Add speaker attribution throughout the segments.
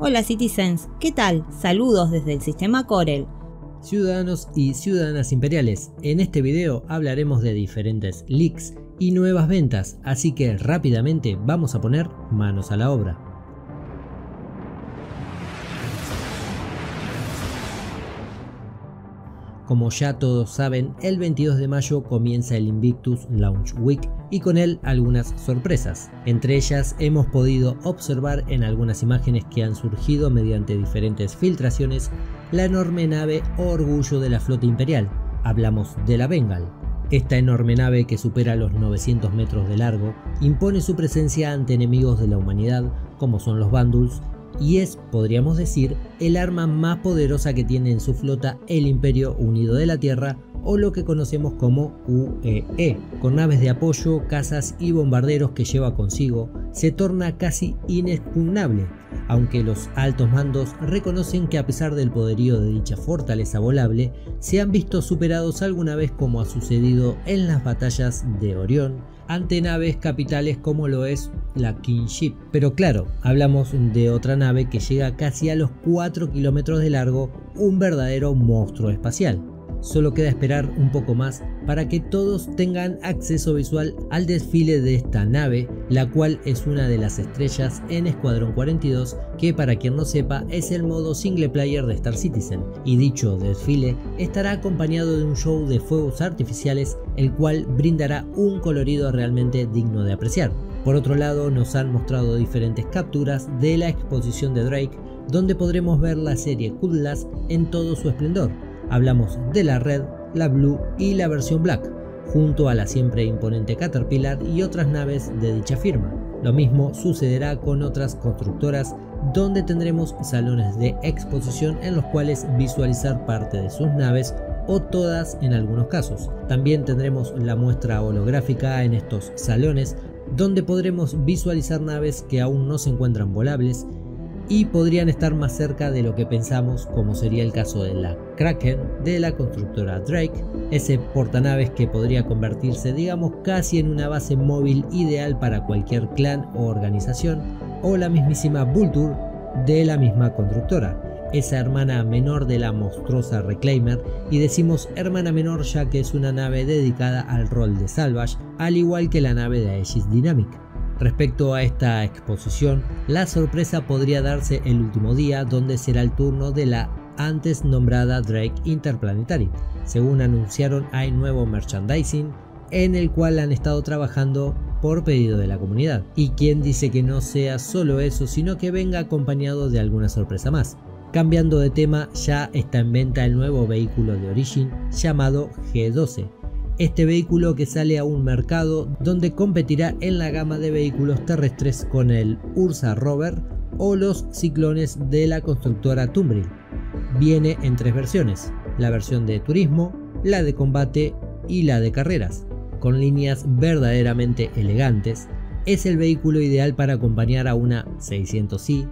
Speaker 1: Hola Citizens, ¿qué tal? Saludos desde el sistema Corel.
Speaker 2: Ciudadanos y ciudadanas imperiales, en este video hablaremos de diferentes leaks y nuevas ventas, así que rápidamente vamos a poner manos a la obra. Como ya todos saben, el 22 de mayo comienza el Invictus Launch Week y con él algunas sorpresas. Entre ellas hemos podido observar en algunas imágenes que han surgido mediante diferentes filtraciones la enorme nave Orgullo de la Flota Imperial. Hablamos de la Bengal. Esta enorme nave que supera los 900 metros de largo impone su presencia ante enemigos de la humanidad como son los Banduls y es, podríamos decir, el arma más poderosa que tiene en su flota el Imperio Unido de la Tierra o lo que conocemos como UEE. E. Con naves de apoyo, cazas y bombarderos que lleva consigo, se torna casi inexpugnable, aunque los altos mandos reconocen que a pesar del poderío de dicha fortaleza volable, se han visto superados alguna vez como ha sucedido en las batallas de Orión, ante naves capitales como lo es la Kingship. Pero claro, hablamos de otra nave que llega casi a los 4 kilómetros de largo, un verdadero monstruo espacial. Solo queda esperar un poco más para que todos tengan acceso visual al desfile de esta nave, la cual es una de las estrellas en Escuadrón 42, que para quien no sepa es el modo single player de Star Citizen, y dicho desfile estará acompañado de un show de fuegos artificiales, el cual brindará un colorido realmente digno de apreciar. Por otro lado, nos han mostrado diferentes capturas de la exposición de Drake, donde podremos ver la serie Kudlas en todo su esplendor, Hablamos de la Red, la Blue y la versión Black, junto a la siempre imponente Caterpillar y otras naves de dicha firma. Lo mismo sucederá con otras constructoras donde tendremos salones de exposición en los cuales visualizar parte de sus naves o todas en algunos casos. También tendremos la muestra holográfica en estos salones donde podremos visualizar naves que aún no se encuentran volables y podrían estar más cerca de lo que pensamos como sería el caso de la Kraken de la constructora Drake, ese portanaves que podría convertirse digamos casi en una base móvil ideal para cualquier clan o organización, o la mismísima Vulture de la misma constructora, esa hermana menor de la monstruosa Reclaimer, y decimos hermana menor ya que es una nave dedicada al rol de Salvage, al igual que la nave de Aegis Dynamic. Respecto a esta exposición, la sorpresa podría darse el último día donde será el turno de la antes nombrada Drake Interplanetary. Según anunciaron hay nuevo merchandising en el cual han estado trabajando por pedido de la comunidad. Y quien dice que no sea solo eso, sino que venga acompañado de alguna sorpresa más. Cambiando de tema, ya está en venta el nuevo vehículo de Origin llamado G12, este vehículo que sale a un mercado donde competirá en la gama de vehículos terrestres con el Ursa Rover o los ciclones de la constructora Tumbril. Viene en tres versiones, la versión de turismo, la de combate y la de carreras. Con líneas verdaderamente elegantes, es el vehículo ideal para acompañar a una 600i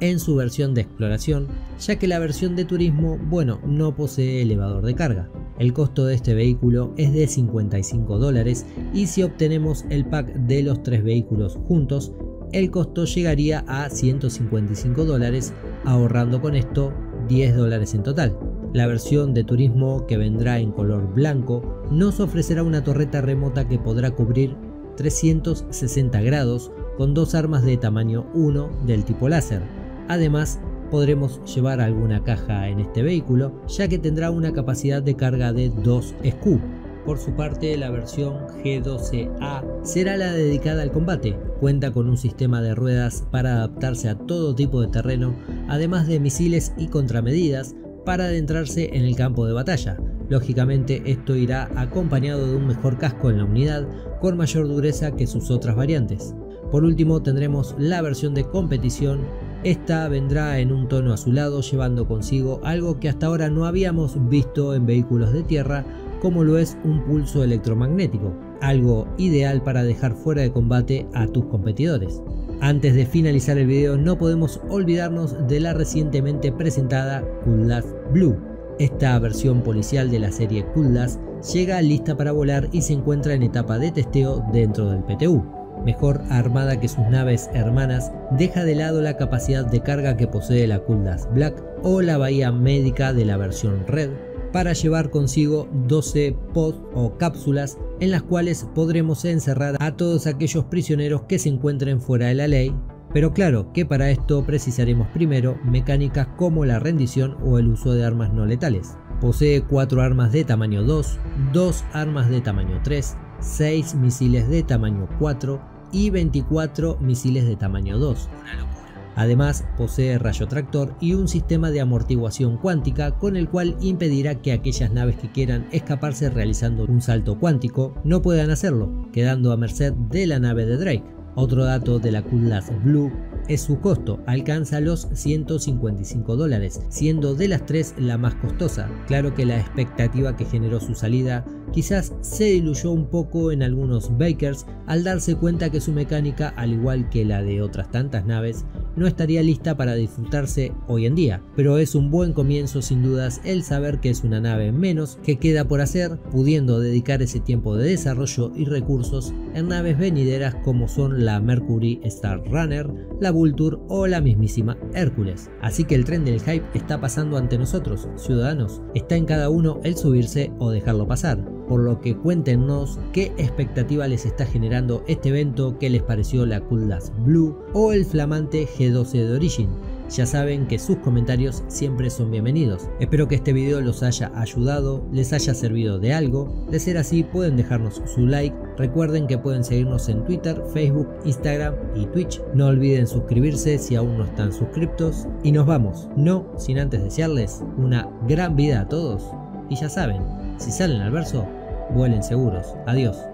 Speaker 2: en su versión de exploración, ya que la versión de turismo, bueno, no posee elevador de carga. El costo de este vehículo es de 55 dólares y si obtenemos el pack de los tres vehículos juntos, el costo llegaría a 155 dólares, ahorrando con esto 10 dólares en total. La versión de turismo que vendrá en color blanco nos ofrecerá una torreta remota que podrá cubrir 360 grados con dos armas de tamaño 1 del tipo láser. Además, podremos llevar alguna caja en este vehículo, ya que tendrá una capacidad de carga de 2 SKU. Por su parte, la versión G12A será la dedicada al combate. Cuenta con un sistema de ruedas para adaptarse a todo tipo de terreno, además de misiles y contramedidas para adentrarse en el campo de batalla. Lógicamente esto irá acompañado de un mejor casco en la unidad con mayor dureza que sus otras variantes. Por último tendremos la versión de competición esta vendrá en un tono azulado llevando consigo algo que hasta ahora no habíamos visto en vehículos de tierra como lo es un pulso electromagnético, algo ideal para dejar fuera de combate a tus competidores. Antes de finalizar el video no podemos olvidarnos de la recientemente presentada Kudlas Blue. Esta versión policial de la serie Kudlas llega lista para volar y se encuentra en etapa de testeo dentro del PTU. Mejor armada que sus naves hermanas, deja de lado la capacidad de carga que posee la Kuldas Black o la bahía médica de la versión Red para llevar consigo 12 pods o cápsulas en las cuales podremos encerrar a todos aquellos prisioneros que se encuentren fuera de la ley pero claro que para esto precisaremos primero mecánicas como la rendición o el uso de armas no letales. Posee 4 armas de tamaño 2, 2 armas de tamaño 3, 6 misiles de tamaño 4 y 24 misiles de tamaño 2. Además, posee rayo tractor y un sistema de amortiguación cuántica con el cual impedirá que aquellas naves que quieran escaparse realizando un salto cuántico no puedan hacerlo, quedando a merced de la nave de Drake. Otro dato de la Cutlass Blue es su costo, alcanza los 155 dólares, siendo de las tres la más costosa. Claro que la expectativa que generó su salida quizás se diluyó un poco en algunos bakers al darse cuenta que su mecánica, al igual que la de otras tantas naves, no estaría lista para disfrutarse hoy en día, pero es un buen comienzo sin dudas el saber que es una nave menos que queda por hacer, pudiendo dedicar ese tiempo de desarrollo y recursos en naves venideras como son la Mercury Star Runner, la Vulture o la mismísima Hércules. Así que el tren del hype está pasando ante nosotros, ciudadanos, está en cada uno el subirse o dejarlo pasar por lo que cuéntenos qué expectativa les está generando este evento, qué les pareció la Kuldas Blue o el flamante G12 de Origin. Ya saben que sus comentarios siempre son bienvenidos. Espero que este video los haya ayudado, les haya servido de algo. De ser así pueden dejarnos su like. Recuerden que pueden seguirnos en Twitter, Facebook, Instagram y Twitch. No olviden suscribirse si aún no están suscriptos. Y nos vamos, no sin antes desearles una gran vida a todos. Y ya saben, si salen al verso, Vuelen seguros. Adiós.